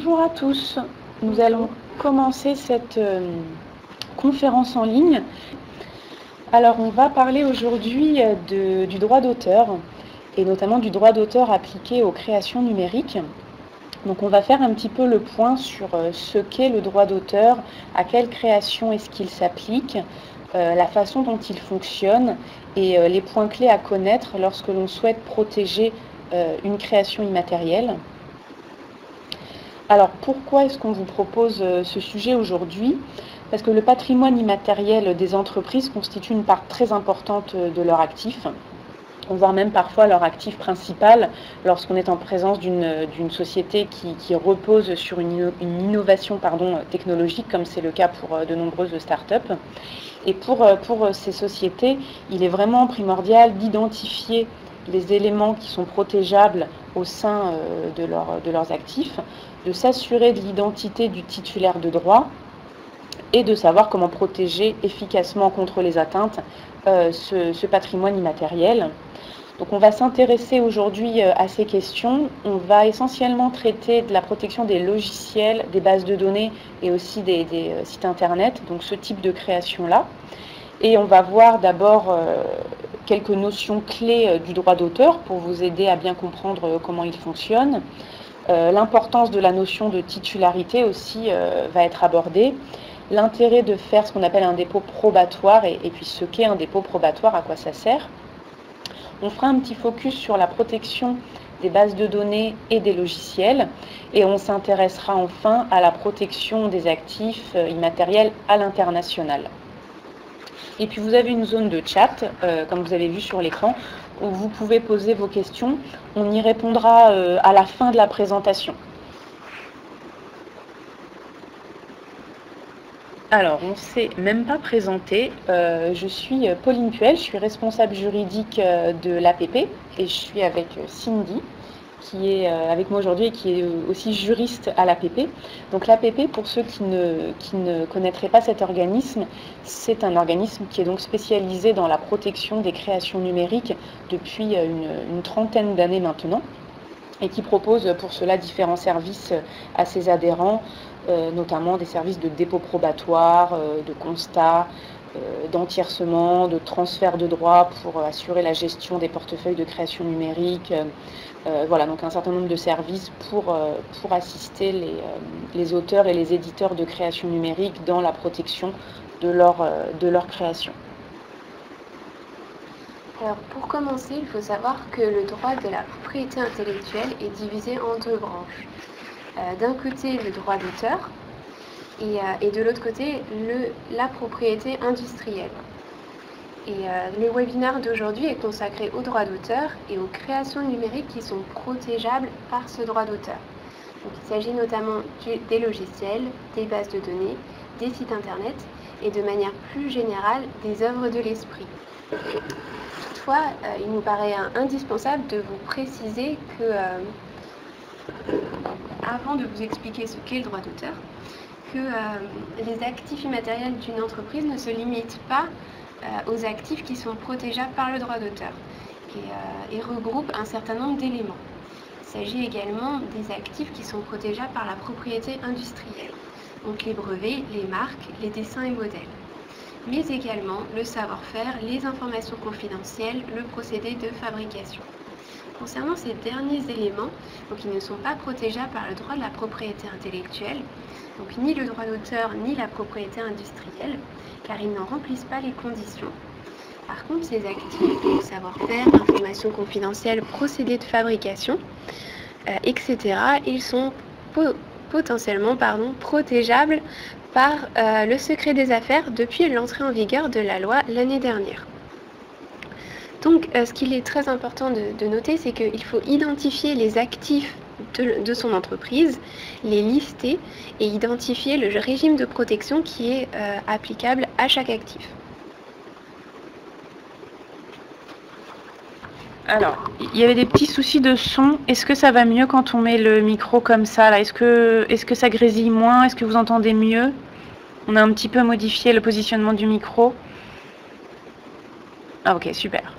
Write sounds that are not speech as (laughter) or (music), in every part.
Bonjour à tous. Nous allons commencer cette euh, conférence en ligne. Alors, on va parler aujourd'hui euh, du droit d'auteur et notamment du droit d'auteur appliqué aux créations numériques. Donc, on va faire un petit peu le point sur euh, ce qu'est le droit d'auteur, à quelle création est-ce qu'il s'applique, la façon dont il fonctionne et les points clés à connaître lorsque l'on souhaite protéger une création immatérielle. Alors pourquoi est-ce qu'on vous propose euh, ce sujet aujourd'hui? Parce que le patrimoine immatériel des entreprises constitue une part très importante euh, de leur actif voire même parfois leur actif principal lorsqu'on est en présence d'une euh, société qui, repose sur une, innovation pardon, technologique, comme c'est le cas pour de nombreuses startups. Et pour, pour ces sociétés, il est vraiment primordial d'identifier les éléments qui sont protégeables au sein de, de leurs actifs, de s'assurer de l'identité du titulaire de droit et de savoir comment protéger efficacement contre les atteintes euh, ce, patrimoine immatériel. Donc on va s'intéresser aujourd'hui euh, à ces questions. On va essentiellement traiter de la protection des logiciels, des bases de données et aussi des, euh, sites internet, donc ce type de création-là. Et on va voir d'abord quelques notions clés du droit d'auteur pour vous aider à bien comprendre comment il fonctionne. Euh, l'importance de la notion de titularité aussi euh, va être abordée. L'intérêt de faire ce qu'on appelle un dépôt probatoire et, puis ce qu'est un dépôt probatoire, à quoi ça sert. On fera un petit focus sur la protection des bases de données et des logiciels. Et on s'intéressera enfin à la protection des actifs euh, immatériels à l'international. Et puis vous avez une zone de chat, comme vous avez vu sur l'écran, où vous pouvez poser vos questions. On y répondra euh, à la fin de la présentation. Alors, on ne s'est même pas présenté. Euh, je suis Pauline Puel, je suis responsable juridique euh, de l'APP et je suis avec Cindy qui est euh, avec moi aujourd'hui et qui est aussi juriste à l'APP. Donc l'APP, pour ceux qui ne, connaîtraient pas cet organisme, c'est un organisme qui est donc spécialisé dans la protection des créations numériques depuis euh, une, trentaine d'années maintenant et qui propose pour cela différents services à ses adhérents, euh, notamment des services de dépôt probatoire, de constat, d'entiercement, de transfert de droits pour assurer la gestion des portefeuilles de création numérique, euh, voilà, donc un certain nombre de services pour, euh, assister les, euh, les, auteurs et les éditeurs de création numérique dans la protection de leur, de leur création. Alors pour commencer, il faut savoir que le droit de la propriété intellectuelle est divisé en deux branches. D'un côté, le droit d'auteur et, et, de l'autre côté, la propriété industrielle. Et euh, le webinaire d'aujourd'hui est consacré aux droits d'auteur et aux créations numériques qui sont protégeables par ce droit d'auteur. il s'agit notamment des logiciels, des bases de données, des sites internet et de manière plus générale des œuvres de l'esprit. Toutefois, euh, il nous paraît indispensable de vous préciser que, euh, avant de vous expliquer ce qu'est le droit d'auteur, que les actifs immatériels d'une entreprise ne se limitent pas euh, aux actifs qui sont protégeables par le droit d'auteur et, euh, regroupent un certain nombre d'éléments. Il s'agit également des actifs qui sont protégeables par la propriété industrielle, donc les brevets, les marques, les dessins et modèles, mais également le savoir-faire, les informations confidentielles, le procédé de fabrication. Concernant ces derniers éléments, ils ne sont pas protégeables par le droit de la propriété intellectuelle, donc ni le droit d'auteur ni la propriété industrielle, car ils n'en remplissent pas les conditions. Par contre, ces actifs, savoir-faire, informations confidentielles, procédés de fabrication, euh, etc., ils sont potentiellement pardon, protégeables par euh, le secret des affaires depuis l'entrée en vigueur de la loi l'année dernière. Donc, euh, ce qu'il est très important de, noter, c'est qu'il faut identifier les actifs de, son entreprise, les lister et identifier le régime de protection qui est euh, applicable à chaque actif. Alors, il y avait des petits soucis de son. Est-ce que ça va mieux quand on met le micro comme ça Est-ce que, que ça grésille moins? Est-ce que vous entendez mieux? On a un petit peu modifié le positionnement du micro. Ah ok, super.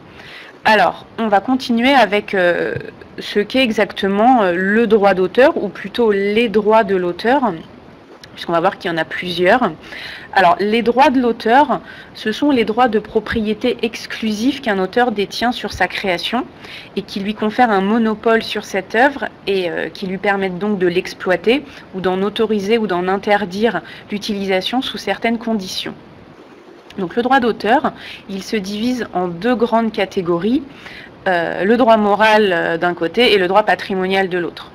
Alors, on va continuer avec euh, ce qu'est exactement euh, le droit d'auteur, ou plutôt les droits de l'auteur, puisqu'on va voir qu'il y en a plusieurs. Alors, les droits de l'auteur, ce sont les droits de propriété exclusifs qu'un auteur détient sur sa création et qui lui confèrent un monopole sur cette œuvre et euh, qui lui permettent donc de l'exploiter ou d'en autoriser ou d'en interdire l'utilisation sous certaines conditions. Donc le droit d'auteur, il se divise en deux grandes catégories, euh, le droit moral euh, d'un côté et le droit patrimonial de l'autre.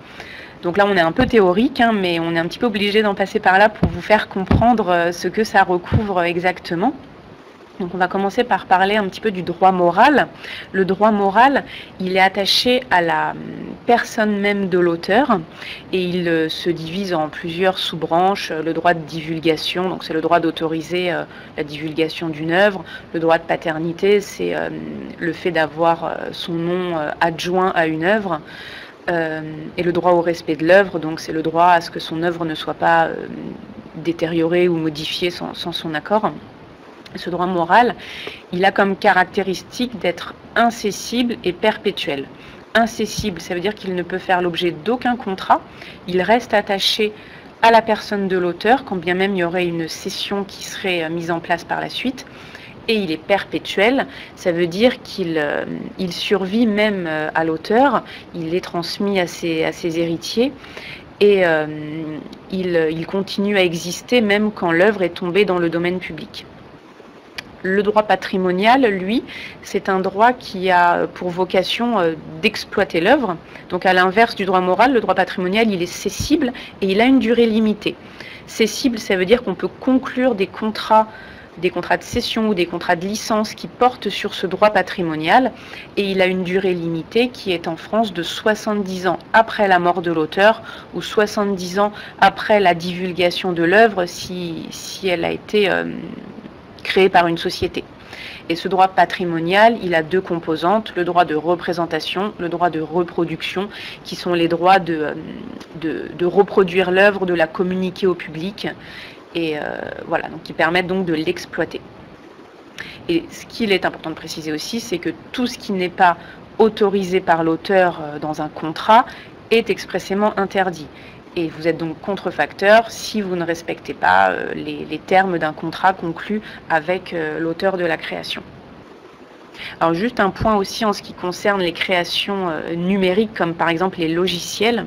Donc là, on est un peu théorique, hein, mais on est un petit peu obligé d'en passer par là pour vous faire comprendre euh, ce que ça recouvre exactement. Donc on va commencer par parler un petit peu du droit moral. Le droit moral, il est attaché à la hum, personne même de l'auteur et il euh, se divise en plusieurs sous-branches. Le droit de divulgation, donc c'est le droit d'autoriser euh, la divulgation d'une œuvre. Le droit de paternité, c'est euh, le fait d'avoir son nom adjoint à une œuvre. et le droit au respect de l'œuvre, donc c'est le droit à ce que son œuvre ne soit pas détériorée ou modifiée sans son accord ce droit moral, il a comme caractéristique d'être incessible et perpétuel. Incessible, ça veut dire qu'il ne peut faire l'objet d'aucun contrat, il reste attaché à la personne de l'auteur, quand bien même il y aurait une cession qui serait euh, mise en place par la suite. Et il est perpétuel, ça veut dire qu'il euh, survit même euh, à l'auteur, il est transmis à ses, héritiers et il continue à exister même quand l'œuvre est tombée dans le domaine public. Le droit patrimonial, lui, c'est un droit qui a pour vocation euh, d'exploiter l'œuvre. Donc à l'inverse du droit moral, le droit patrimonial, il est cessible et il a une durée limitée. Cessible, ça veut dire qu'on peut conclure des contrats des contrats de cession ou des contrats de licence qui portent sur ce droit patrimonial et il a une durée limitée qui est en France de 70 ans après la mort de l'auteur ou 70 ans après la divulgation de l'œuvre si, elle a été euh, créé par une société. Et ce droit patrimonial, il a deux composantes, le droit de représentation, le droit de reproduction, qui sont les droits de, euh, reproduire l'œuvre, de la communiquer au public, et euh, voilà, donc qui permettent donc de l'exploiter. Et ce qu'il est important de préciser aussi, c'est que tout ce qui n'est pas autorisé par l'auteur euh, dans un contrat est expressément interdit et vous êtes donc contrefacteur si vous ne respectez pas euh, les, termes d'un contrat conclu avec euh, l'auteur de la création. Alors juste un point aussi en ce qui concerne les créations euh, numériques comme par exemple les logiciels.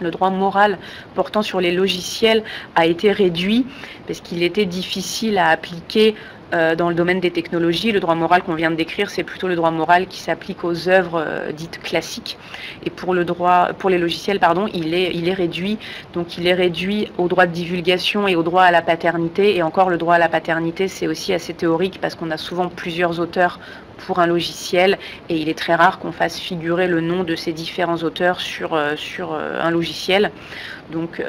Le droit moral portant sur les logiciels a été réduit parce qu'il était difficile à appliquer euh, dans le domaine des technologies, le droit moral qu'on vient de décrire, c'est plutôt le droit moral qui s'applique aux œuvres euh, dites classiques. Et pour le droit, pour les logiciels, pardon, il est, il est réduit. Donc, il est réduit au droit de divulgation et au droit à la paternité. Et encore, le droit à la paternité, c'est aussi assez théorique parce qu'on a souvent plusieurs auteurs pour un logiciel et il est très rare qu'on fasse figurer le nom de ces différents auteurs sur, euh, sur un logiciel. Donc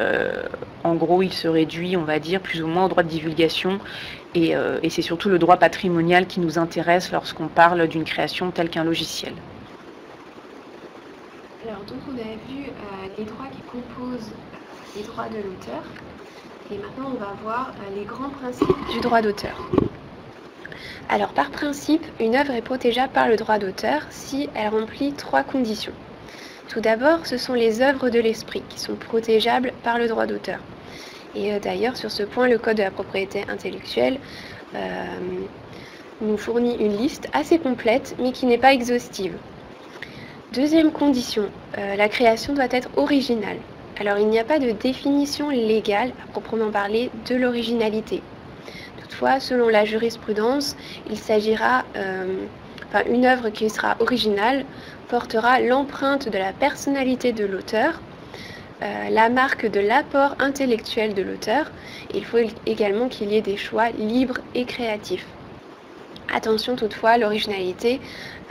en gros il se réduit on va dire plus ou moins au droit de divulgation euh, et, c'est surtout le droit patrimonial qui nous intéresse lorsqu'on parle d'une création telle qu'un logiciel. Alors donc on a vu euh, les droits qui composent les droits de l'auteur et maintenant on va voir euh, les grands principes du droit d'auteur. Alors par principe, une œuvre est protégeable par le droit d'auteur si elle remplit trois conditions. Tout d'abord, ce sont les œuvres de l'esprit qui sont protégeables par le droit d'auteur. Et euh, d'ailleurs, sur ce point, le Code de la propriété intellectuelle euh, nous fournit une liste assez complète, mais qui n'est pas exhaustive. Deuxième condition, euh, la création doit être originale. Alors il n'y a pas de définition légale à proprement parler de l'originalité. Toutefois, selon la jurisprudence, il s'agira, enfin, une œuvre qui sera originale portera l'empreinte de la personnalité de l'auteur euh, la marque de l'apport intellectuel de l'auteur. Il faut également qu'il y ait des choix libres et créatifs. Attention toutefois, l'originalité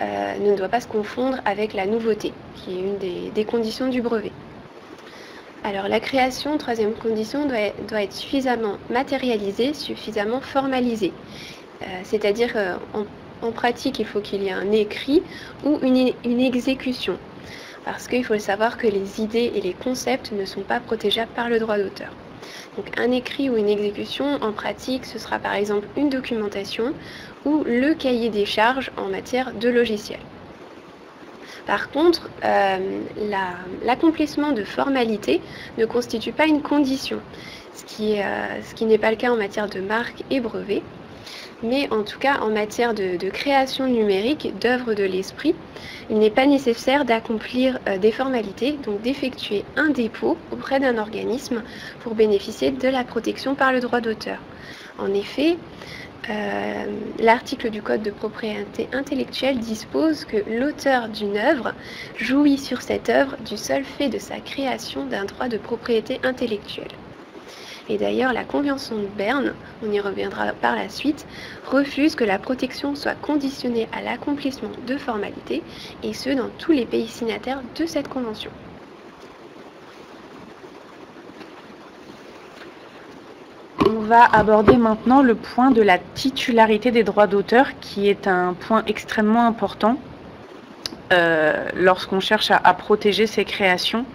euh, ne doit pas se confondre avec la nouveauté, qui est une des, conditions du brevet. Alors la création, troisième condition, doit, être suffisamment matérialisée, suffisamment formalisée. Euh, c'est-à-dire en, pratique, il faut qu'il y ait un écrit ou une exécution parce qu'il faut savoir que les idées et les concepts ne sont pas protégeables par le droit d'auteur. Donc un écrit ou une exécution, en pratique, ce sera par exemple une documentation ou le cahier des charges en matière de logiciel. Par contre, l'accomplissement de formalités ne constitue pas une condition, ce qui, ce qui n'est pas le cas en matière de marque et brevet mais en tout cas en matière de, création numérique d'œuvres de l'esprit, il n'est pas nécessaire d'accomplir euh, des formalités, donc d'effectuer un dépôt auprès d'un organisme pour bénéficier de la protection par le droit d'auteur. En effet, euh, l'article du Code de propriété intellectuelle dispose que l'auteur d'une œuvre jouit sur cette œuvre du seul fait de sa création d'un droit de propriété intellectuelle. Et d'ailleurs, la Convention de Berne, on y reviendra par la suite, refuse que la protection soit conditionnée à l'accomplissement de formalités, et ce dans tous les pays signataires de cette Convention. On va aborder maintenant le point de la titularité des droits d'auteur, qui est un point extrêmement important euh, lorsqu'on cherche à, à, protéger ses créations.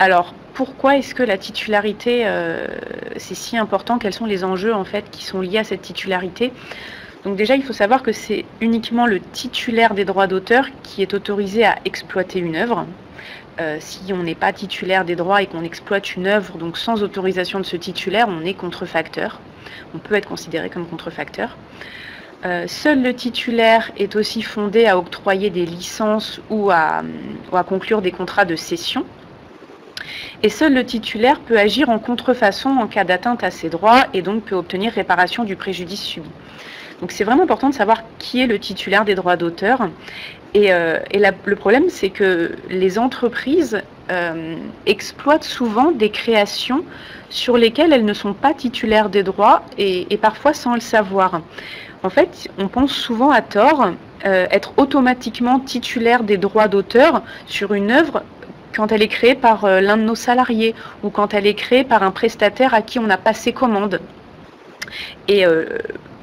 Alors, pourquoi est-ce que la titularité, euh, c'est si important? Quels sont les enjeux en fait qui sont liés à cette titularité? Donc déjà, il faut savoir que c'est uniquement le titulaire des droits d'auteur qui est autorisé à exploiter une œuvre. Euh, si on n'est pas titulaire des droits et qu'on exploite une œuvre, donc sans autorisation de ce titulaire, on est contrefacteur. On peut être considéré comme contrefacteur. Euh, seul le titulaire est aussi fondé à octroyer des licences ou à conclure des contrats de cession et seul le titulaire peut agir en contrefaçon en cas d'atteinte à ses droits et donc peut obtenir réparation du préjudice subi. Donc c'est vraiment important de savoir qui est le titulaire des droits d'auteur. Et, euh, le problème, c'est que les entreprises euh, exploitent souvent des créations sur lesquelles elles ne sont pas titulaires des droits et, parfois sans le savoir. En fait, on pense souvent à tort euh, être automatiquement titulaire des droits d'auteur sur une œuvre quand elle est créée par euh, l'un de nos salariés ou quand elle est créée par un prestataire à qui on a passé commande. Et euh,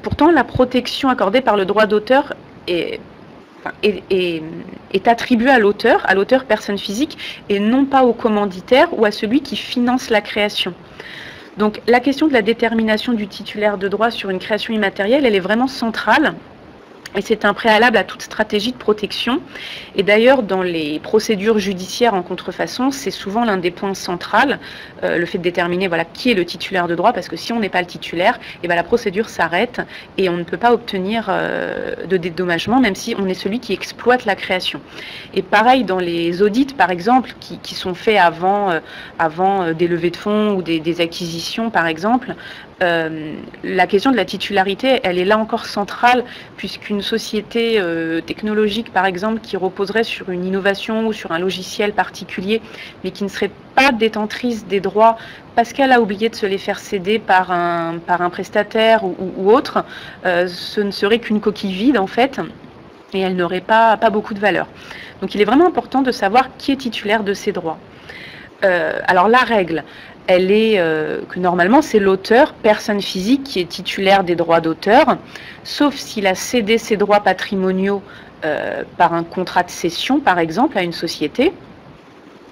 pourtant, la protection accordée par le droit d'auteur est, est, attribuée à l'auteur, à l'auteur personne physique, et non pas au commanditaire ou à celui qui finance la création. Donc la question de la détermination du titulaire de droit sur une création immatérielle, elle est vraiment centrale et c'est un préalable à toute stratégie de protection. Et d'ailleurs, dans les procédures judiciaires en contrefaçon, c'est souvent l'un des points centraux, euh, le fait de déterminer voilà, qui est le titulaire de droit, parce que si on n'est pas le titulaire, et eh ben, la procédure s'arrête et on ne peut pas obtenir euh, de dédommagement, même si on est celui qui exploite la création. Et pareil, dans les audits, par exemple, qui, sont faits avant, euh, avant des levées de fonds ou des acquisitions, par exemple, euh, la question de la titularité, elle est là encore centrale, puisqu'une société euh, technologique, par exemple, qui reposerait sur une innovation ou sur un logiciel particulier, mais qui ne serait pas détentrice des droits parce qu'elle a oublié de se les faire céder par un, par un prestataire ou, autre, euh, ce ne serait qu'une coquille vide, en fait, et elle n'aurait pas, pas beaucoup de valeur. Donc il est vraiment important de savoir qui est titulaire de ces droits. alors la règle, elle est euh, que normalement c'est l'auteur, personne physique, qui est titulaire des droits d'auteur, sauf s'il a cédé ses droits patrimoniaux euh, par un contrat de cession, par exemple, à une société.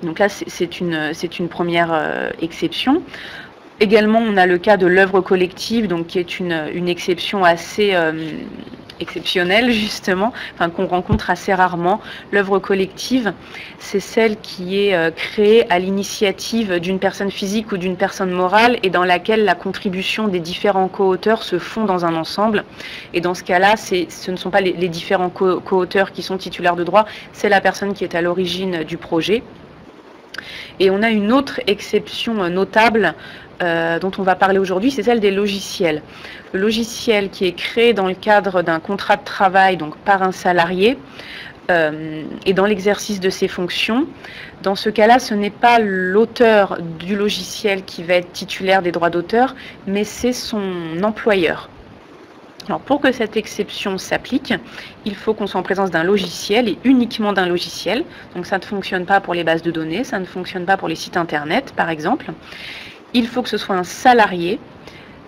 Donc là, c'est une, première euh, exception. Également, on a le cas de l'œuvre collective, donc qui est une, exception assez exceptionnelle justement, enfin, qu'on rencontre assez rarement. L'œuvre collective, c'est celle qui est euh, créée à l'initiative d'une personne physique ou d'une personne morale et dans laquelle la contribution des différents co-auteurs se font dans un ensemble. Et dans ce cas-là, ce ne sont pas les, différents co-auteurs qui sont titulaires de droit, c'est la personne qui est à l'origine du projet. Et on a une autre exception euh, notable euh, dont on va parler aujourd'hui, c'est celle des logiciels. Le logiciel qui est créé dans le cadre d'un contrat de travail, donc par un salarié, euh, et dans l'exercice de ses fonctions. Dans ce cas-là, ce n'est pas l'auteur du logiciel qui va être titulaire des droits d'auteur, mais c'est son employeur. Pour que cette exception s'applique, il faut qu'on soit en présence d'un logiciel et uniquement d'un logiciel. Donc ça ne fonctionne pas pour les bases de données, ça ne fonctionne pas pour les sites internet par exemple il faut que ce soit un salarié.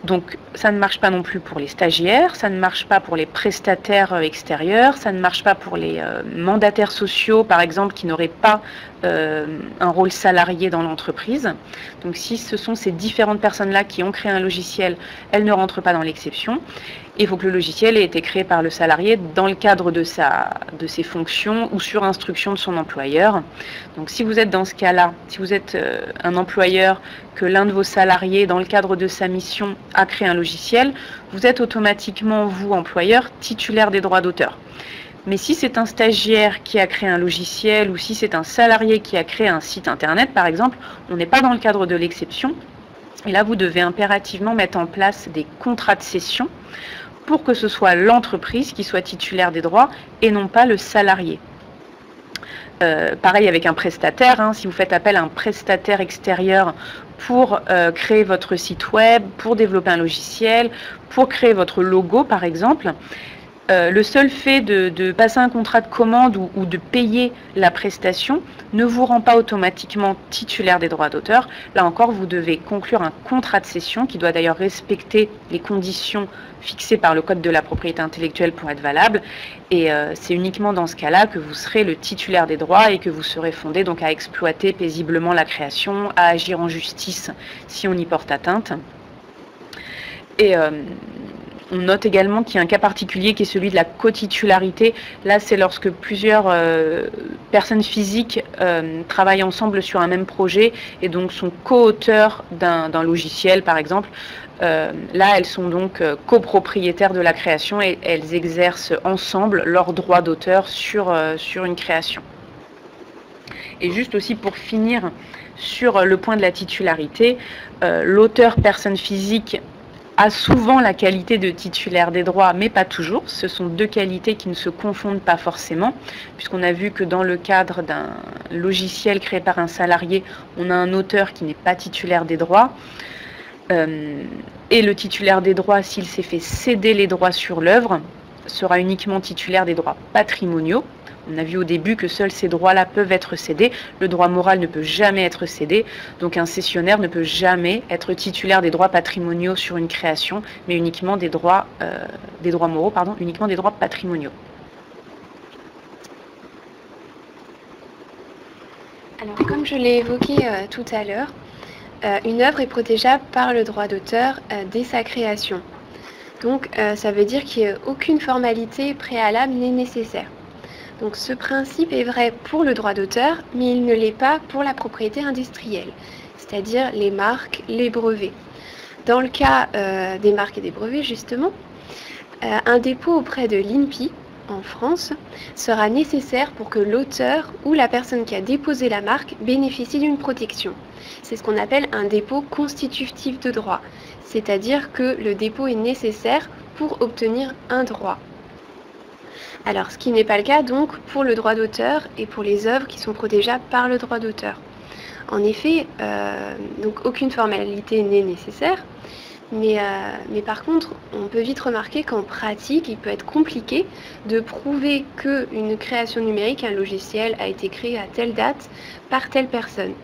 Donc ça ne marche pas non plus pour les stagiaires, ça ne marche pas pour les prestataires euh, extérieurs, ça ne marche pas pour les euh, mandataires sociaux, par exemple, qui n'auraient pas un rôle salarié dans l'entreprise. Donc si ce sont ces différentes personnes-là qui ont créé un logiciel, elles ne rentrent pas dans l'exception. Il faut que le logiciel ait été créé par le salarié dans le cadre de, sa, de ses fonctions ou sur instruction de son employeur. Donc si vous êtes dans ce cas-là, si vous êtes un employeur, que l'un de vos salariés, dans le cadre de sa mission, a créé un logiciel, vous êtes automatiquement, vous, employeur, titulaire des droits d'auteur. Mais si c'est un stagiaire qui a créé un logiciel ou si c'est un salarié qui a créé un site internet, par exemple, on n'est pas dans le cadre de l'exception. Et là, vous devez impérativement mettre en place des contrats de cession pour que ce soit l'entreprise qui soit titulaire des droits et non pas le salarié. Euh, pareil avec un prestataire, hein. si vous faites appel à un prestataire extérieur pour euh, créer votre site web, pour développer un logiciel, pour créer votre logo par exemple, euh, le seul fait de, passer un contrat de commande ou, de payer la prestation ne vous rend pas automatiquement titulaire des droits d'auteur. Là encore, vous devez conclure un contrat de cession qui doit d'ailleurs respecter les conditions fixées par le Code de la propriété intellectuelle pour être valable. Et euh, c'est uniquement dans ce cas-là que vous serez le titulaire des droits et que vous serez fondé donc à exploiter paisiblement la création, à agir en justice si on y porte atteinte. Euh, on note également qu'il y a un cas particulier qui est celui de la cotitularité. Là, c'est lorsque plusieurs euh, personnes physiques euh, travaillent ensemble sur un même projet et donc sont co-auteurs d'un logiciel, par exemple. Euh, là, elles sont donc copropriétaires de la création et elles exercent ensemble leurs droits d'auteur sur, sur une création. Et juste aussi pour finir sur le point de la titularité, l'auteur personne physique a souvent la qualité de titulaire des droits, mais pas toujours. Ce sont deux qualités qui ne se confondent pas forcément, puisqu'on a vu que dans le cadre d'un logiciel créé par un salarié, on a un auteur qui n'est pas titulaire des droits. Euh, et le titulaire des droits, s'il s'est fait céder les droits sur l'œuvre, sera uniquement titulaire des droits patrimoniaux. On a vu au début que seuls ces droits-là peuvent être cédés. Le droit moral ne peut jamais être cédé. Donc un cessionnaire ne peut jamais être titulaire des droits patrimoniaux sur une création, mais uniquement des droits, euh, moraux, pardon, uniquement des droits patrimoniaux. Alors, comme je l'ai évoqué euh, tout à l'heure, euh, une œuvre est protégeable par le droit d'auteur dès sa création. Donc, ça veut dire qu'aucune formalité préalable n'est nécessaire. Donc ce principe est vrai pour le droit d'auteur, mais il ne l'est pas pour la propriété industrielle, c'est-à-dire les marques, les brevets. Dans le cas euh, des marques et des brevets, justement, euh, un dépôt auprès de l'INPI en France sera nécessaire pour que l'auteur ou la personne qui a déposé la marque bénéficie d'une protection. C'est ce qu'on appelle un dépôt constitutif de droit, c'est-à-dire que le dépôt est nécessaire pour obtenir un droit. Alors, ce qui n'est pas le cas donc pour le droit d'auteur et pour les œuvres qui sont protégeables par le droit d'auteur. En effet, euh, aucune formalité n'est nécessaire, mais, euh, mais, par contre, on peut vite remarquer qu'en pratique, il peut être compliqué de prouver qu'une création numérique, un logiciel, a été créé à telle date par telle personne.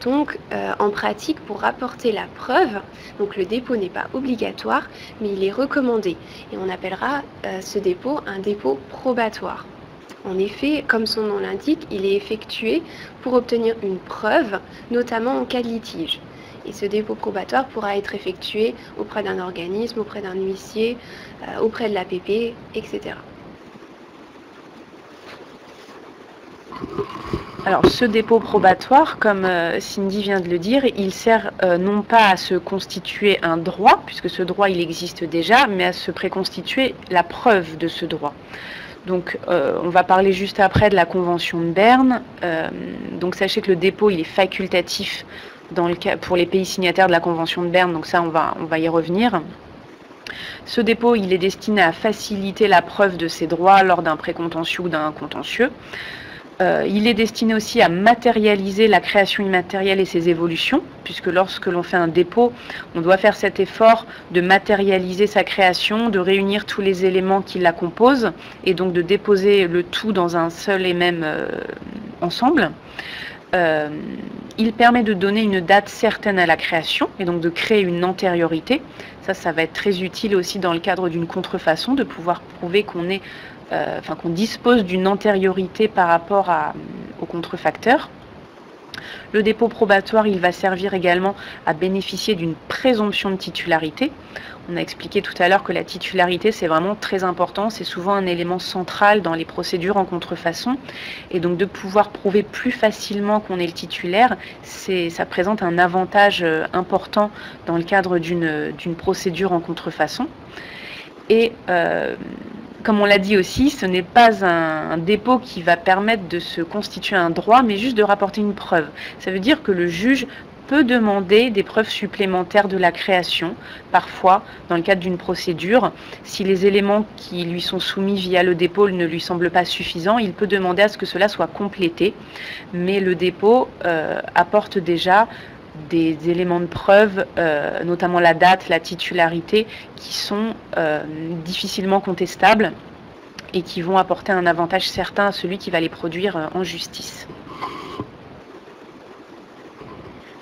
Donc, euh, en pratique, pour rapporter la preuve, donc le dépôt n'est pas obligatoire, mais il est recommandé. Et on appellera euh, ce dépôt un dépôt probatoire. En effet, comme son nom l'indique, il est effectué pour obtenir une preuve, notamment en cas de litige. Et ce dépôt probatoire pourra être effectué auprès d'un organisme, auprès d'un huissier, euh, auprès de l'APP, etc. Alors ce dépôt probatoire, comme euh, Cindy vient de le dire, il sert euh, non pas à se constituer un droit, puisque ce droit il existe déjà, mais à se préconstituer la preuve de ce droit. Donc euh, on va parler juste après de la Convention de Berne. donc sachez que le dépôt il est facultatif pour les pays signataires de la Convention de Berne, donc ça on va, on va y revenir. Ce dépôt, il est destiné à faciliter la preuve de ses droits lors d'un précontentieux ou d'un contentieux. Euh, il est destiné aussi à matérialiser la création immatérielle et ses évolutions, puisque lorsque l'on fait un dépôt, on doit faire cet effort de matérialiser sa création, de réunir tous les éléments qui la composent, et donc de déposer le tout dans un seul et même euh, ensemble. Euh, il permet de donner une date certaine à la création et donc de créer une antériorité. Ça, ça va être très utile aussi dans le cadre d'une contrefaçon, de pouvoir prouver qu'on est enfin qu'on dispose d'une antériorité par rapport à, au contrefacteur. Le dépôt probatoire, il va servir également à bénéficier d'une présomption de titularité. On a expliqué tout à l'heure que la titularité, c'est vraiment très important, c'est souvent un élément central dans les procédures en contrefaçon. Et donc de pouvoir prouver plus facilement qu'on est le titulaire, ça présente un avantage euh, important dans le cadre d'une procédure en contrefaçon. Et euh, comme on l'a dit aussi, ce n'est pas un, dépôt qui va permettre de se constituer un droit, mais juste de rapporter une preuve. Ça veut dire que le juge peut demander des preuves supplémentaires de la création, parfois dans le cadre d'une procédure. Si les éléments qui lui sont soumis via le dépôt ne lui semblent pas suffisants, il peut demander à ce que cela soit complété. Mais le dépôt euh, apporte déjà des éléments de preuve, euh, notamment la date, la titularité, qui sont euh, difficilement contestables et qui vont apporter un avantage certain à celui qui va les produire euh, en justice.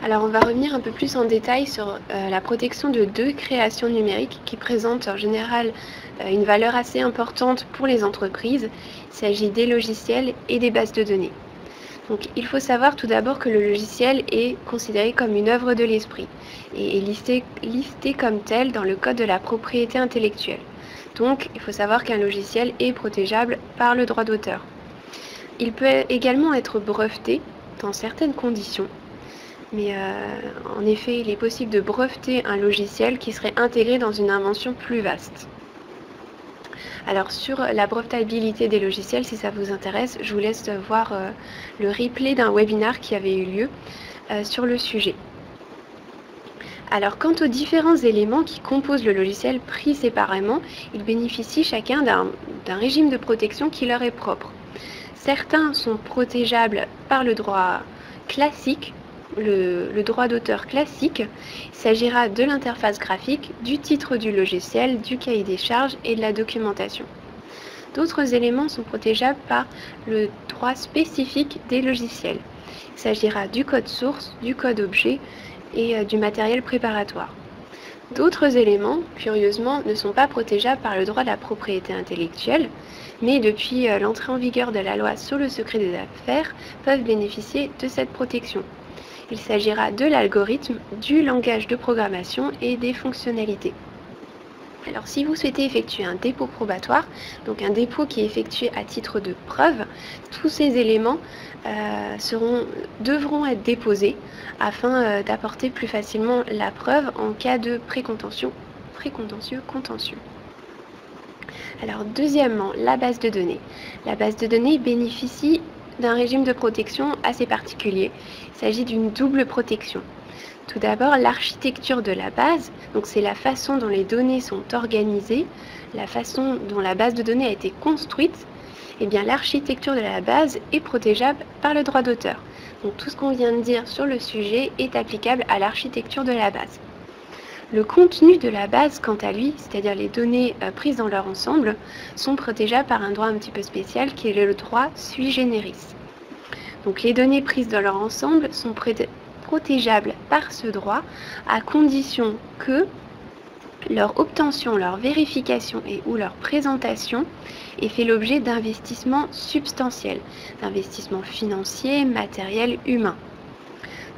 Alors on va revenir un peu plus en détail sur la protection de deux créations numériques qui présentent en général une valeur assez importante pour les entreprises. Il s'agit des logiciels et des bases de données. Il faut savoir tout d'abord que le logiciel est considéré comme une œuvre de l'esprit et est listé, listé comme tel dans le Code de la propriété intellectuelle. Donc il faut savoir qu'un logiciel est protégeable par le droit d'auteur. Il peut également être breveté dans certaines conditions. Mais euh, en effet, il est possible de breveter un logiciel qui serait intégré dans une invention plus vaste. Alors sur la brevetabilité des logiciels, si ça vous intéresse, je vous laisse voir euh, le replay d'un webinar qui avait eu lieu euh, sur le sujet. Alors quant aux différents éléments qui composent le logiciel pris séparément, ils bénéficient chacun d'un régime de protection qui leur est propre. Certains sont protégeables par le droit classique, le, droit d'auteur classique. Il s'agira de l'interface graphique, du titre du logiciel, du cahier des charges et de la documentation. D'autres éléments sont protégeables par le droit spécifique des logiciels. Il s'agira du code source, du code objet et euh, du matériel préparatoire. D'autres éléments, curieusement, ne sont pas protégeables par le droit de la propriété intellectuelle, mais depuis euh, l'entrée en vigueur de la loi sur le secret des affaires, peuvent bénéficier de cette protection. Il s'agira de l'algorithme, du langage de programmation et des fonctionnalités. Alors si vous souhaitez effectuer un dépôt probatoire, donc un dépôt qui est effectué à titre de preuve, tous ces éléments euh, devront être déposés afin euh, d'apporter plus facilement la preuve en cas de précontentieux, précontentieux contentieux. Alors deuxièmement, la base de données. La base de données bénéficie d'un régime de protection assez particulier. Il s'agit d'une double protection. Tout d'abord, l'architecture de la base, c'est la façon dont les données sont organisées, la façon dont la base de données a été construite, eh bien l'architecture de la base est protégeable par le droit d'auteur. Donc tout ce qu'on vient de dire sur le sujet est applicable à l'architecture de la base. Le contenu de la base, quant à lui, c'est-à-dire les données euh, prises dans leur ensemble, sont protégeables par un droit un petit peu spécial qui est le droit sui generis. Donc les données prises dans leur ensemble sont protégeables par ce droit à condition que leur obtention, leur vérification et ou leur présentation ait fait l'objet d'investissements substantiels, d'investissements financiers, matériels, humains.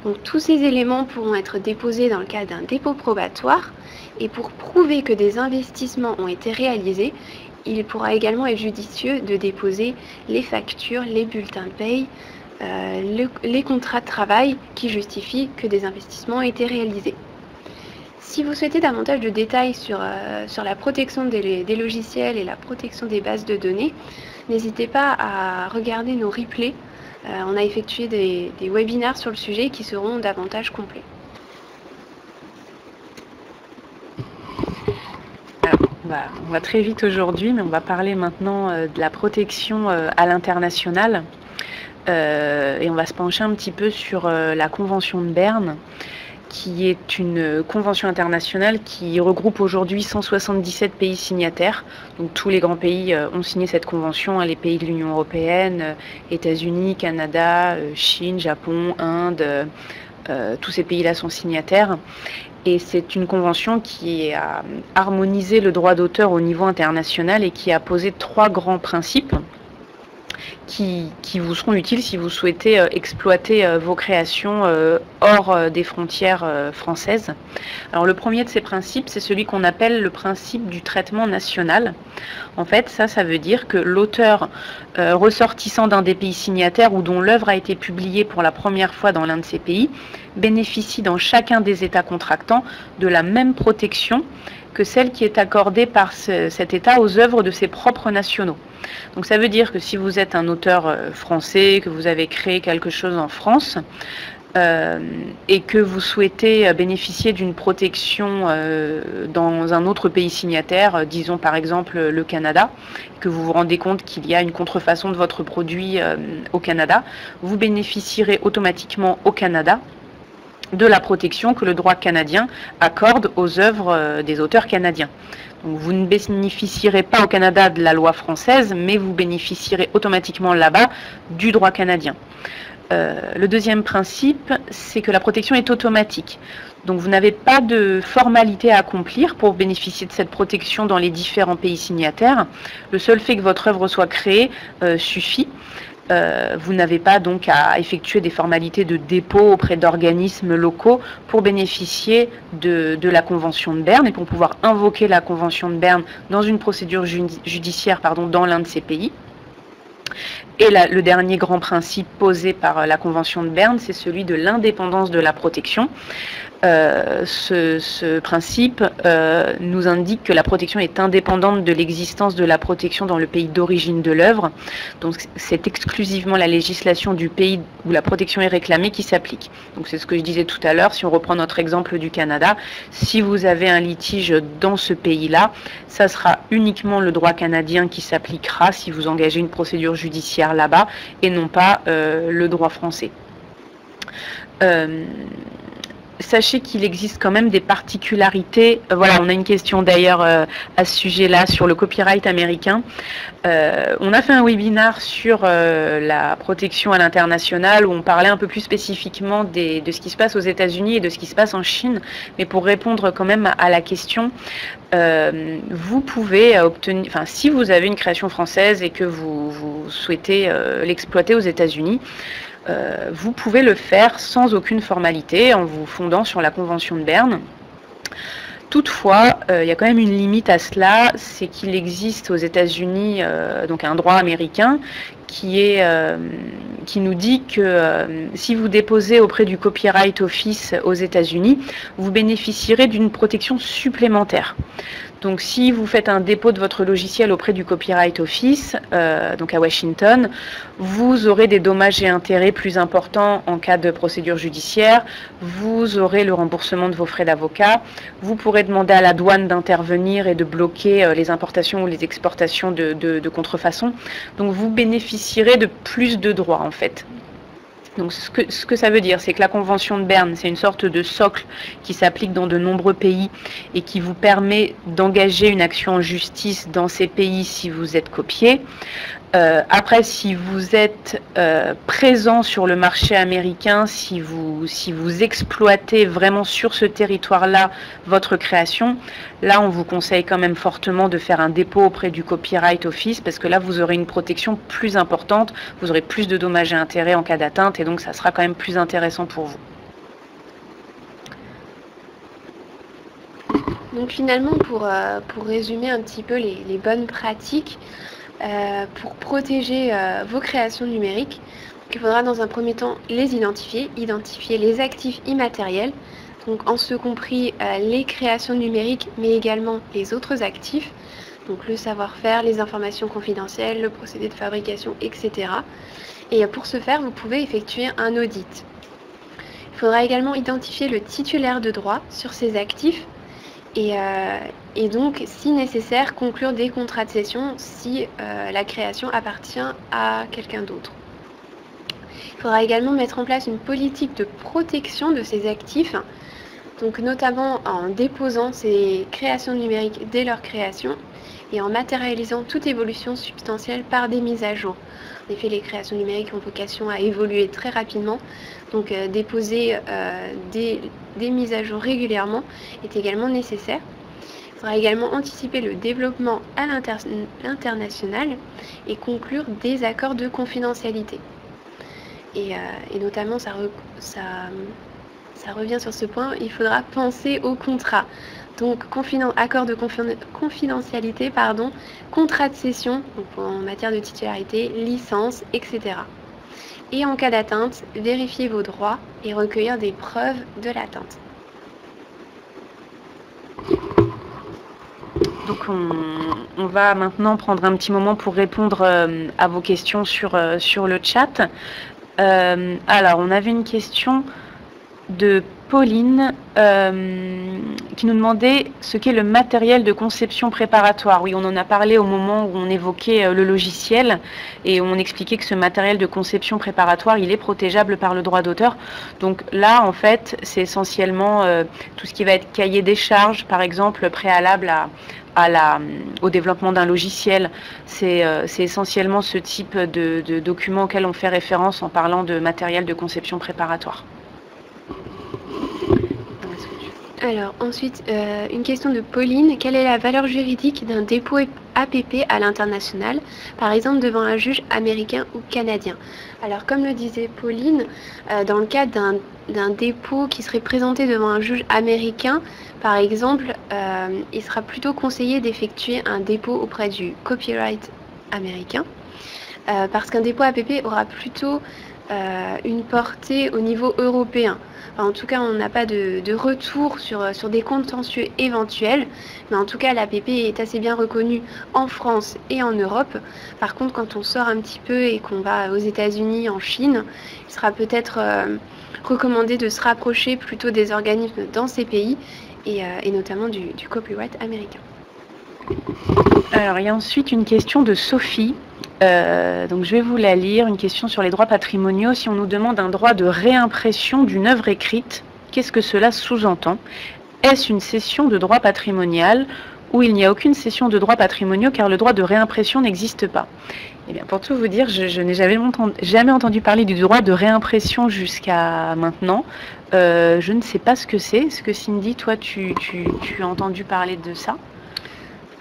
Donc tous ces éléments pourront être déposés dans le cadre d'un dépôt probatoire et pour prouver que des investissements ont été réalisés, il pourra également être judicieux de déposer les factures, les bulletins de paye, euh, les contrats de travail qui justifient que des investissements ont été réalisés. Si vous souhaitez davantage de détails sur, euh, sur la protection des, logiciels et la protection des bases de données, n'hésitez pas à regarder nos replays. Euh, on a effectué des, des webinaires sur le sujet qui seront davantage complets. on va très vite aujourd'hui, mais on va parler maintenant de la protection à l'international. Et on va se pencher un petit peu sur la Convention de Berne, qui est une convention internationale qui regroupe aujourd'hui 177 pays signataires. Donc tous les grands pays euh, ont signé cette convention, hein, les pays de l'Union européenne, euh, États-Unis, Canada, euh, Chine, Japon, Inde, tous ces pays-là sont signataires. Et c'est une convention qui a harmonisé le droit d'auteur au niveau international et qui a posé trois grands principes. Qui, vous seront utiles si vous souhaitez euh, exploiter euh, vos créations euh, hors des frontières françaises. Alors le premier de ces principes, c'est celui qu'on appelle le principe du traitement national. En fait, ça, ça veut dire que l'auteur ressortissant d'un des pays signataires ou dont l'œuvre a été publiée pour la première fois dans l'un de ces pays bénéficie dans chacun des États contractants de la même protection que celle qui est accordée par cet État aux œuvres de ses propres nationaux. Donc ça veut dire que si vous êtes un auteur euh, français, que vous avez créé quelque chose en France, euh, et que vous souhaitez euh, bénéficier d'une protection dans un autre pays signataire, disons par exemple le Canada, que vous vous rendez compte qu'il y a une contrefaçon de votre produit au Canada, vous bénéficierez automatiquement au Canada de la protection que le droit canadien accorde aux œuvres des auteurs canadiens vous ne bénéficierez pas au Canada de la loi française, mais vous bénéficierez automatiquement là-bas du droit canadien. Euh, le deuxième principe, c'est que la protection est automatique. Donc vous n'avez pas de formalité à accomplir pour bénéficier de cette protection dans les différents pays signataires. Le seul fait que votre œuvre soit créée euh, suffit. Euh, vous n'avez pas donc à effectuer des formalités de dépôt auprès d'organismes locaux pour bénéficier de, la Convention de Berne et pour pouvoir invoquer la Convention de Berne dans une procédure judiciaire dans l'un de ces pays. Et le dernier grand principe posé par la Convention de Berne, c'est celui de l'indépendance de la protection. Euh, ce, principe euh, nous indique que la protection est indépendante de l'existence de la protection dans le pays d'origine de l'œuvre. Donc c'est exclusivement la législation du pays où la protection est réclamée qui s'applique. Donc c'est ce que je disais tout à l'heure, si on reprend notre exemple du Canada, si vous avez un litige dans ce pays-là, ça sera uniquement le droit canadien qui s'appliquera si vous engagez une procédure judiciaire là-bas et non pas euh, le droit français sachez qu'il existe quand même des particularités. Euh, voilà, on a une question d'ailleurs euh, à ce sujet-là sur le copyright américain. Euh, on a fait un webinar sur la protection à l'international où on parlait un peu plus spécifiquement de ce qui se passe aux États-Unis et de ce qui se passe en Chine. Mais pour répondre quand même à, la question, vous pouvez obtenir, enfin, si vous avez une création française et que vous, vous souhaitez l'exploiter aux États-Unis, euh, vous pouvez le faire sans aucune formalité en vous fondant sur la Convention de Berne. Toutefois, euh, il y a quand même une limite à cela, c'est qu'il existe aux États-Unis euh, donc un droit américain qui, est, qui nous dit que si vous déposez auprès du Copyright Office aux États-Unis, vous bénéficierez d'une protection supplémentaire. Donc si vous faites un dépôt de votre logiciel auprès du Copyright Office, euh, donc à Washington, vous aurez des dommages et intérêts plus importants en cas de procédure judiciaire, vous aurez le remboursement de vos frais d'avocat, vous pourrez demander à la douane d'intervenir et de bloquer euh, les importations ou les exportations de, de contrefaçon. Donc vous bénéficierez de plus de droits en fait. Donc ce que, ce ça veut dire, c'est que la Convention de Berne, c'est une sorte de socle qui s'applique dans de nombreux pays et qui vous permet d'engager une action en justice dans ces pays si vous êtes copié. Euh, après, si vous êtes euh, présent sur le marché américain, si vous, si vous exploitez vraiment sur ce territoire-là votre création, là, on vous conseille quand même fortement de faire un dépôt auprès du Copyright Office parce que là, vous aurez une protection plus importante, vous aurez plus de dommages et intérêts en cas d'atteinte et donc ça sera quand même plus intéressant pour vous. Donc finalement, pour, euh, pour résumer un petit peu les, les bonnes pratiques, euh, pour protéger euh, vos créations numériques. il faudra dans un premier temps les identifier, identifier les actifs immatériels, donc en ce compris euh, les créations numériques, mais également les autres actifs, donc le savoir-faire, les informations confidentielles, le procédé de fabrication, etc. Et pour ce faire, vous pouvez effectuer un audit. Il faudra également identifier le titulaire de droit sur ces actifs euh, et, donc, si nécessaire, conclure des contrats de cession si euh, la création appartient à quelqu'un d'autre. Il faudra également mettre en place une politique de protection de ces actifs, donc notamment en déposant ces créations numériques dès leur création et en matérialisant toute évolution substantielle par des mises à jour. En effet, les créations numériques ont vocation à évoluer très rapidement, donc euh, déposer des, des mises à jour régulièrement est également nécessaire. Il faudra également anticiper le développement à l'international et conclure des accords de confidentialité. Et, euh, notamment, ça, ça, revient sur ce point, il faudra penser au contrat. Donc, accord de confidentialité, pardon, contrat de cession en matière de titularité, licence, etc. Et en cas d'atteinte, vérifier vos droits et recueillir des preuves de l'atteinte. Donc on, va maintenant prendre un petit moment pour répondre euh, à vos questions sur, euh, le chat. Euh, alors on avait une question de Pauline qui nous demandait ce qu'est le matériel de conception préparatoire. Oui, on en a parlé au moment où on évoquait le logiciel et on expliquait que ce matériel de conception préparatoire, il est protégeable par le droit d'auteur. Donc là, en fait, c'est essentiellement tout ce qui va être cahier des charges, par exemple, préalable à, au développement d'un logiciel. Euh, c'est essentiellement ce type de, de document auquel on fait référence en parlant de matériel de conception préparatoire. Alors ensuite, euh, une question de Pauline. Quelle est la valeur juridique d'un dépôt APP à l'international, par exemple devant un juge américain ou canadien? Alors comme le disait Pauline, euh, dans le cas d'un dépôt qui serait présenté devant un juge américain, par exemple, euh, il sera plutôt conseillé d'effectuer un dépôt auprès du copyright américain, parce qu'un dépôt APP aura plutôt une portée au niveau européen en tout cas, on n'a pas de, retour sur, sur, des contentieux éventuels. Mais en tout cas, l'APP est assez bien reconnue en France et en Europe. Par contre, quand on sort un petit peu et qu'on va aux États-Unis, en Chine, il sera peut-être euh, recommandé de se rapprocher plutôt des organismes dans ces pays et, euh, notamment du copyright américain. Alors, il y a ensuite une question de Sophie euh, donc je vais vous la lire, une question sur les droits patrimoniaux. Si on nous demande un droit de réimpression d'une œuvre écrite, qu'est-ce que cela sous-entend? Est-ce une cession de droit patrimonial ou il n'y a aucune cession de droits patrimoniaux car le droit de réimpression n'existe pas? Eh bien, pour tout vous dire, je, n'ai jamais, jamais, entendu parler du droit de réimpression jusqu'à maintenant. Euh, je ne sais pas ce que c'est. Est-ce que Cindy, toi, tu, as entendu parler de ça?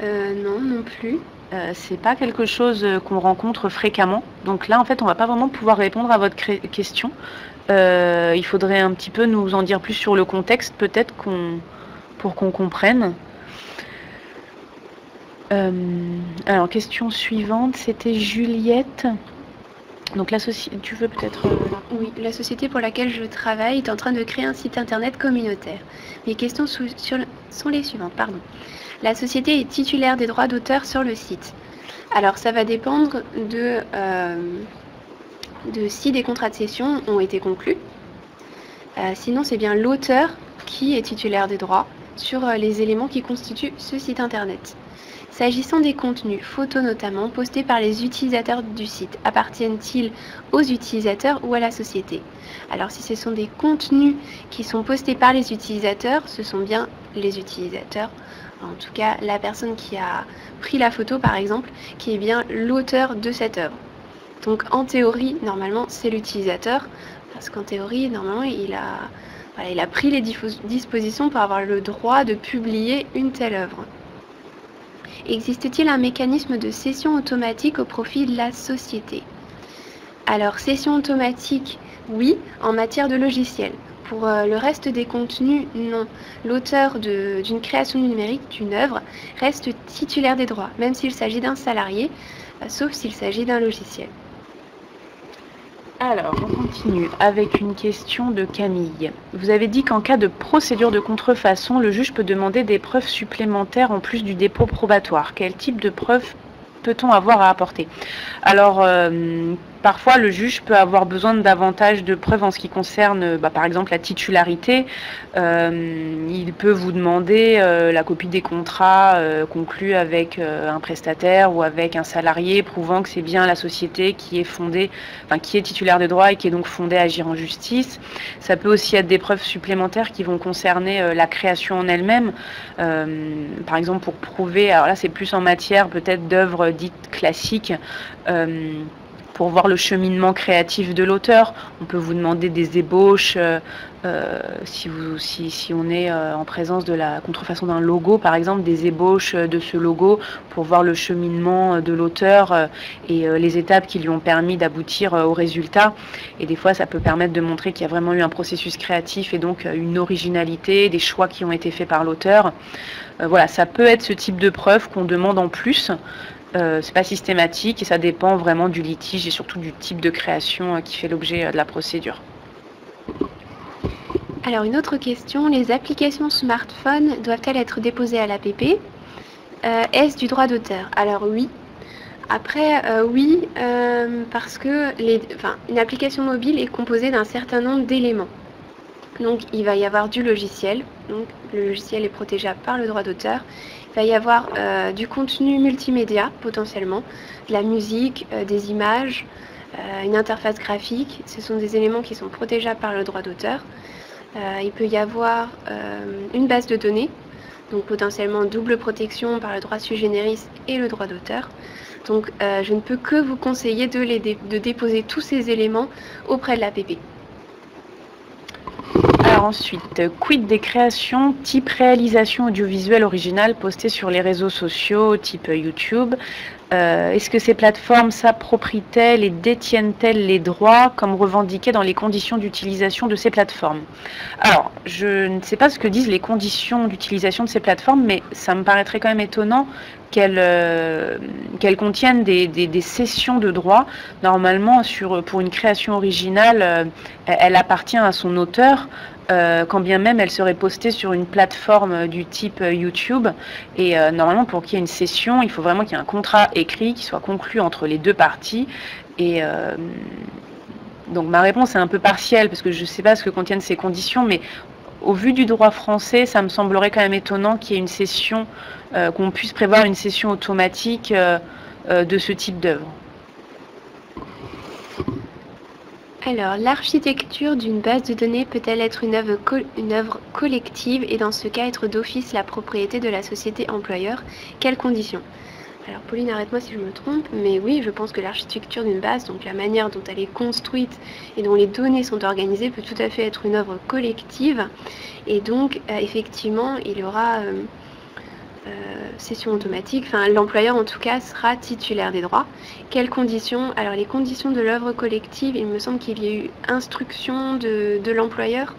Euh, Non, non plus. Euh, c'est pas quelque chose euh, qu'on rencontre fréquemment. Donc là, en fait, on va pas vraiment pouvoir répondre à votre question. Euh, il faudrait un petit peu nous en dire plus sur le contexte, peut-être pour qu'on comprenne. alors, question suivante, c'était Juliette. Donc la société, tu veux peut-être Oui, la société pour laquelle je travaille est en train de créer un site internet communautaire. Mes questions sont les suivantes, pardon. La société est titulaire des droits d'auteur sur le site. Alors ça va dépendre de, euh, si des contrats de cession ont été conclus. Euh, sinon, c'est bien l'auteur qui est titulaire des droits sur euh, les éléments qui constituent ce site internet. S'agissant des contenus, photos notamment, postés par les utilisateurs du site, appartiennent-ils aux utilisateurs ou à la société? Alors si ce sont des contenus qui sont postés par les utilisateurs, ce sont bien les utilisateurs en tout cas la personne qui a pris la photo par exemple, qui est bien l'auteur de cette œuvre. Donc en théorie, normalement, c'est l'utilisateur, parce qu'en théorie, normalement, il a, pris les dispositions pour avoir le droit de publier une telle œuvre. Existe-t-il un mécanisme de cession automatique au profit de la société? Alors, cession automatique, oui, en matière de logiciel. Pour euh, le reste des contenus, non. L'auteur d'une création numérique, d'une œuvre, reste titulaire des droits, même s'il s'agit d'un salarié, euh, sauf s'il s'agit d'un logiciel. Alors, on continue avec une question de Camille. Vous avez dit qu'en cas de procédure de contrefaçon, le juge peut demander des preuves supplémentaires en plus du dépôt probatoire. Quel type de preuves peut-on avoir à apporter? Alors, euh, parfois le juge peut avoir besoin davantage de preuves en ce qui concerne bah, par exemple la titularité. Euh, il peut vous demander euh, la copie des contrats euh, conclus avec un prestataire ou avec un salarié prouvant que c'est bien la société qui est fondée, enfin, qui est titulaire des droits et qui est donc fondée à agir en justice. Ça peut aussi être des preuves supplémentaires qui vont concerner la création en elle-même. par exemple pour prouver, alors là c'est plus en matière peut-être d'œuvres dites classiques pour voir le cheminement créatif de l'auteur. On peut vous demander des ébauches euh, euh, si, si, on est euh, en présence de la contrefaçon d'un logo, par exemple, des ébauches de ce logo pour voir le cheminement de l'auteur et les étapes qui lui ont permis d'aboutir au résultat. Et des fois, ça peut permettre de montrer qu'il y a vraiment eu un processus créatif et donc une originalité, des choix qui ont été faits par l'auteur. voilà, ça peut être ce type de preuve qu'on demande en plus. Euh, c'est pas systématique et ça dépend vraiment du litige et surtout du type de création qui fait l'objet de la procédure. Alors une autre question, les applications smartphone doivent-elles être déposées à l'APP euh, Est-ce du droit d'auteur? Alors oui. Après, euh, oui, euh, parce que une application mobile est composée d'un certain nombre d'éléments. Donc il va y avoir du logiciel, donc le logiciel est protégeable par le droit d'auteur. Il va y avoir du contenu multimédia potentiellement, de la musique, des images, une interface graphique. Ce sont des éléments qui sont protégeables par le droit d'auteur. Euh, il peut y avoir euh, une base de données, donc potentiellement double protection par le droit sui generis et le droit d'auteur. Donc euh, je ne peux que vous conseiller de, de déposer tous ces éléments auprès de l'APP. Ensuite, quid des créations type réalisation audiovisuelle originale postées sur les réseaux sociaux type YouTube? Euh, Est-ce que ces plateformes s'approprient-elles et détiennent-elles les droits comme revendiqués dans les conditions d'utilisation de ces plateformes? Alors, je ne sais pas ce que disent les conditions d'utilisation de ces plateformes, mais ça me paraîtrait quand même étonnant qu'elles euh, contiennent des, sessions de droits. Normalement, pour une création originale, euh, elle appartient à son auteur. Euh, quand bien même elle serait postée sur une plateforme du type YouTube. Et normalement, pour qu'il y ait une session, il faut vraiment qu'il y ait un contrat écrit qui soit conclu entre les deux parties. Et donc ma réponse est un peu partielle parce que je ne sais pas ce que contiennent ces conditions, mais au vu du droit français, ça me semblerait quand même étonnant qu'il y ait une session, euh, qu'on puisse prévoir une session automatique euh, euh, de ce type d'œuvre. Alors, l'architecture d'une base de données peut-elle être une œuvre, collective et dans ce cas être d'office la propriété de la société employeur? Quelles conditions? Alors Pauline, arrête-moi si je me trompe, mais oui, je pense que l'architecture d'une base, donc la manière dont elle est construite et dont les données sont organisées, peut tout à fait être une œuvre collective. Et donc, euh, effectivement, il y aura euh, euh, session automatique, enfin l'employeur en tout cas sera titulaire des droits. Quelles conditions? Alors les conditions de l'œuvre collective, il me semble qu'il y a eu instruction de l'employeur.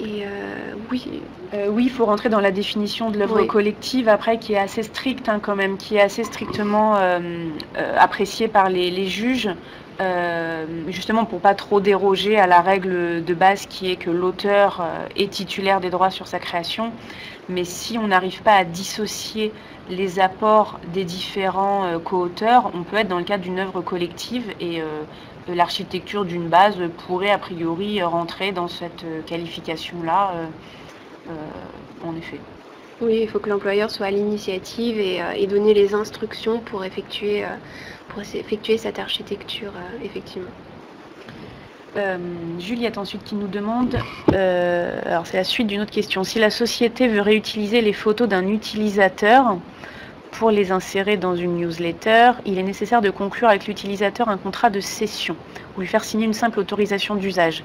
Et euh, oui. Euh, oui, il faut rentrer dans la définition de l'œuvre collective, après, qui est assez stricte hein, quand même, qui est assez strictement euh, appréciée par les, juges, justement pour pas trop déroger à la règle de base qui est que l'auteur est titulaire des droits sur sa création. Mais si on n'arrive pas à dissocier les apports des différents co-auteurs, on peut être dans le cadre d'une œuvre collective et l'architecture d'une base pourrait a priori rentrer dans cette euh, qualification-là, euh, euh, en effet. Oui, il faut que l'employeur soit à l'initiative et, donner les instructions pour effectuer, pour effectuer cette architecture, effectivement. Juliette ensuite qui nous demande, alors c'est la suite d'une autre question, si la société veut réutiliser les photos d'un utilisateur, pour les insérer dans une newsletter, il est nécessaire de conclure avec l'utilisateur un contrat de cession ou lui faire signer une simple autorisation d'usage.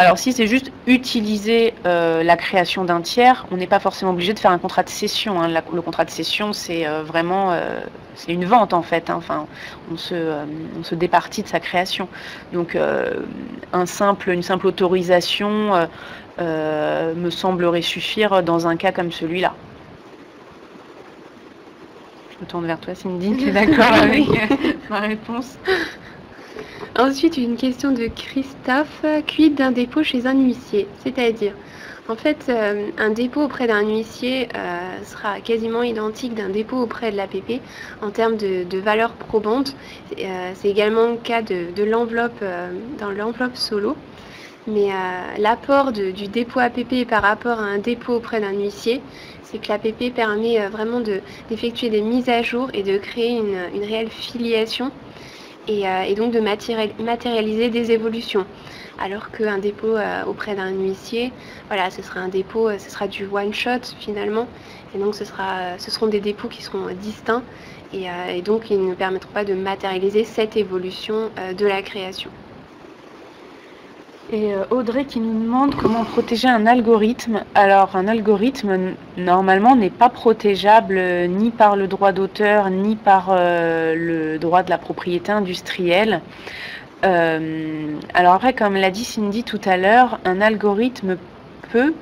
Alors si c'est juste utiliser euh, la création d'un tiers, on n'est pas forcément obligé de faire un contrat de cession. Hein. le contrat de cession, c'est euh, vraiment euh, c'est une vente en fait. Hein. Enfin, on se, on se départit de sa création. Donc un simple, une simple autorisation me semblerait suffire dans un cas comme celui-là me tourne vers toi, Cindy, tu es d'accord (laughs) avec ma réponse? Ensuite, une question de Christophe. Quid d'un dépôt chez un huissier? C'est-à-dire, en fait, euh, un dépôt auprès d'un huissier euh, sera quasiment identique d'un dépôt auprès de l'APP en termes de, valeur probante. Euh, c'est également le cas de, l'enveloppe dans l'enveloppe solo. Mais l'apport du dépôt APP par rapport à un dépôt auprès d'un huissier, c'est que l'APP permet vraiment d'effectuer des mises à jour et de créer une, réelle filiation euh, et, donc de matérialiser des évolutions. Alors qu'un dépôt euh, auprès d'un huissier, voilà, ce sera un dépôt, ce sera du one shot finalement, et donc ce seront des dépôts qui seront distincts et, et donc ils ne permettront pas de matérialiser cette évolution de la création. Et euh, Audrey qui nous demande comment protéger un algorithme. Alors un algorithme normalement n'est pas protégeable euh, ni par le droit d'auteur ni par euh, le droit de la propriété industrielle. alors après, comme l'a dit Cindy tout à l'heure, un algorithme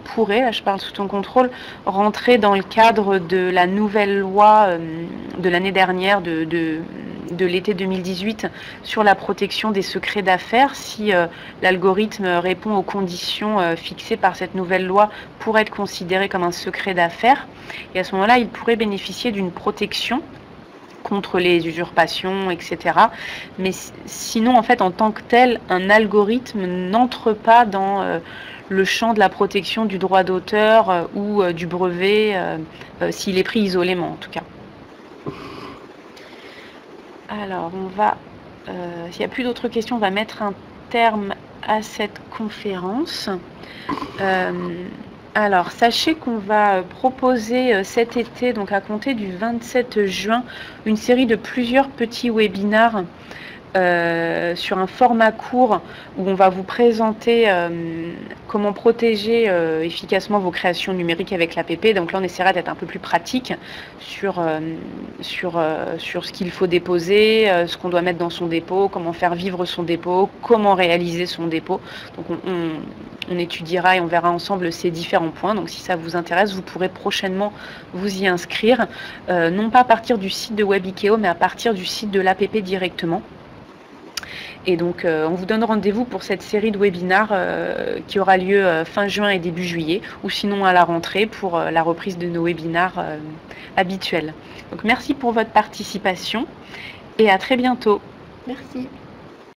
pourrait, là je parle sous ton contrôle, rentrer dans le cadre de la nouvelle loi de l'année dernière de de l'été 2018 sur la protection des secrets d'affaires si euh, l'algorithme répond aux conditions euh, fixées par cette nouvelle loi pour être considéré comme un secret d'affaires. Et à ce moment-là, il pourrait bénéficier d'une protection contre les usurpations, etc. Mais sinon, en fait, en tant que tel, un algorithme n'entre pas dans euh, le champ de la protection du droit d'auteur ou du brevet, s'il est pris isolément en tout cas. Alors, on va, euh, s'il n'y a plus d'autres questions, on va mettre un terme à cette conférence. Euh, alors, sachez qu'on va proposer euh, cet été, donc à compter du 27 juin, une série de plusieurs petits webinars euh, sur un format court où on va vous présenter euh, comment protéger euh, efficacement vos créations numériques avec l'APP. Donc là, on essaiera d'être un peu plus pratique sur, sur, sur ce qu'il faut déposer, ce qu'on doit mettre dans son dépôt, comment faire vivre son dépôt, comment réaliser son dépôt. Donc on, on étudiera et on verra ensemble ces différents points. Donc si ça vous intéresse, vous pourrez prochainement vous y inscrire, non pas à partir du site de WebIKEO, mais à partir du site de l'APP directement. Et donc, euh, on vous donne rendez-vous pour cette série de webinars euh, qui aura lieu euh, fin juin et début juillet, ou sinon à la rentrée pour la reprise de nos webinars habituels. Donc, merci pour votre participation et à très bientôt. Merci.